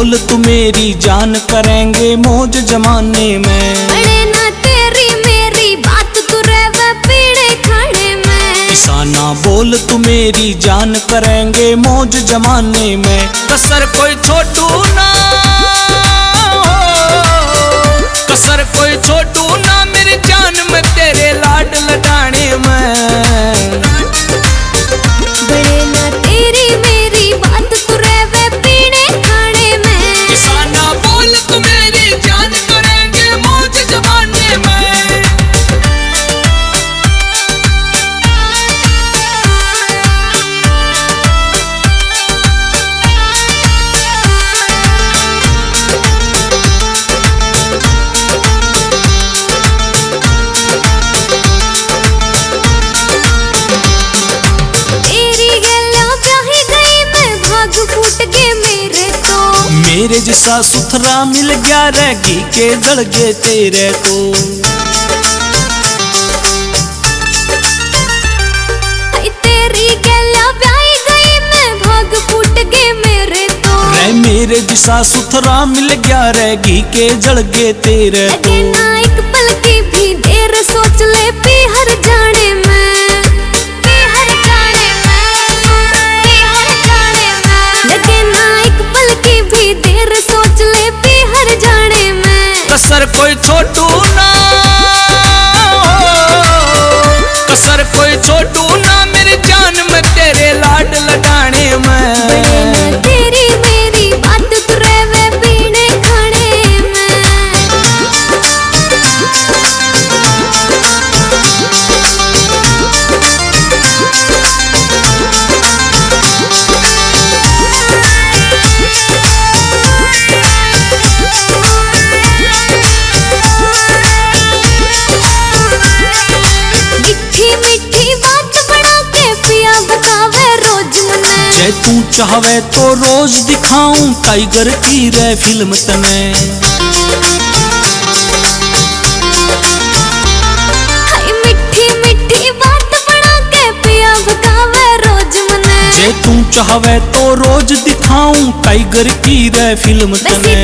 बोल तू मेरी जान करेंगे मौज जमाने में। अड़े ना तेरी मेरी बात तू पीड़े खाने में। किसाना बोल तू मेरी जान करेंगे मौज जमाने में। कसर कोई छोटू ना कसर कोई छोटू मेरे जैसा सुथरा मिल गया रहेगी के जड़ गए तेरे को। तेरी गल्ला ब्याही गई मैं भाग फूट के मेरे तो। मेरे जैसा सुथरा मिल गया रहेगी के जड़ गए तेरे को। एक पल की भी देर सोच ले पी। में कसर कोई छोटू मने जय तू चाहवे तो रोज दिखाऊँ टाइगर की रे फ़िल्म तने हाय मीठी मीठी बात बना के पिया बतावे रोज मने जे तू चाहवे तो रोज दिखाऊँ टाइगर की रे फ़िल्म मैं तने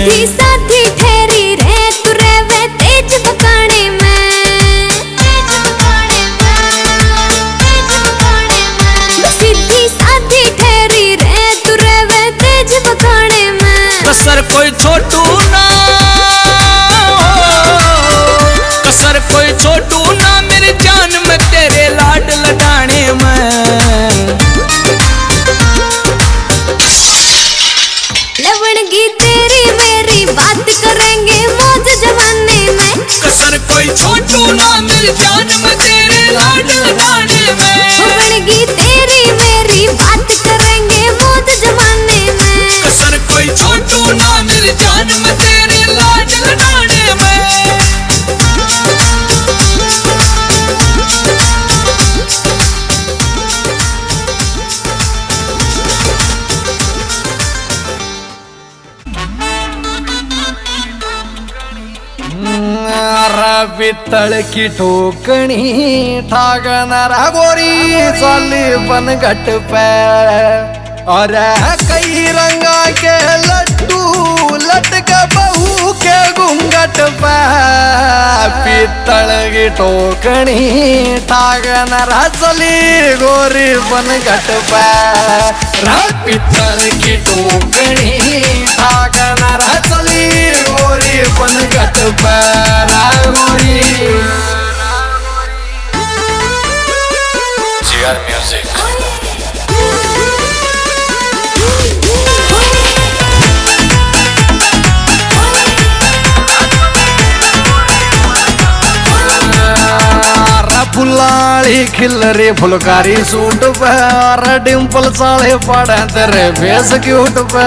पितळ की ठोकणी ठागनारा गोरी चाली घट पे और कई रंगा के लड्डू, लटक बहू के घूंघट पे पितळ की ठोकणी ठागनारा चली गोरी बन घट पे रा पितळ की ठोकणी ठागनारा चली गोरी बन घट GR Music. रा फुलाळी फुलकारी सूट पे, और डिंपल साळे पड़ा तेरे बेस क्यूट पे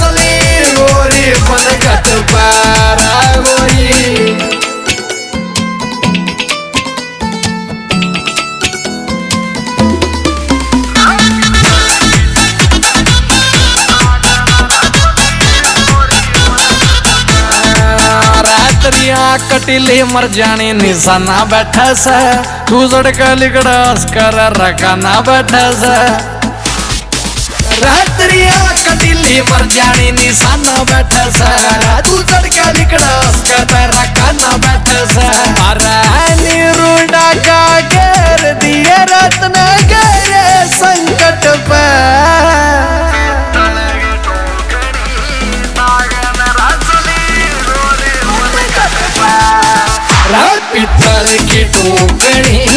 तेरिया कटिले मर जाने निशाना बैठा सा। तू सड़का लिगड़ास कर रखाना बैठा सा। रात्रिया कटिले मर जाने निशाना बैठा सा। तू सड़का टोकरी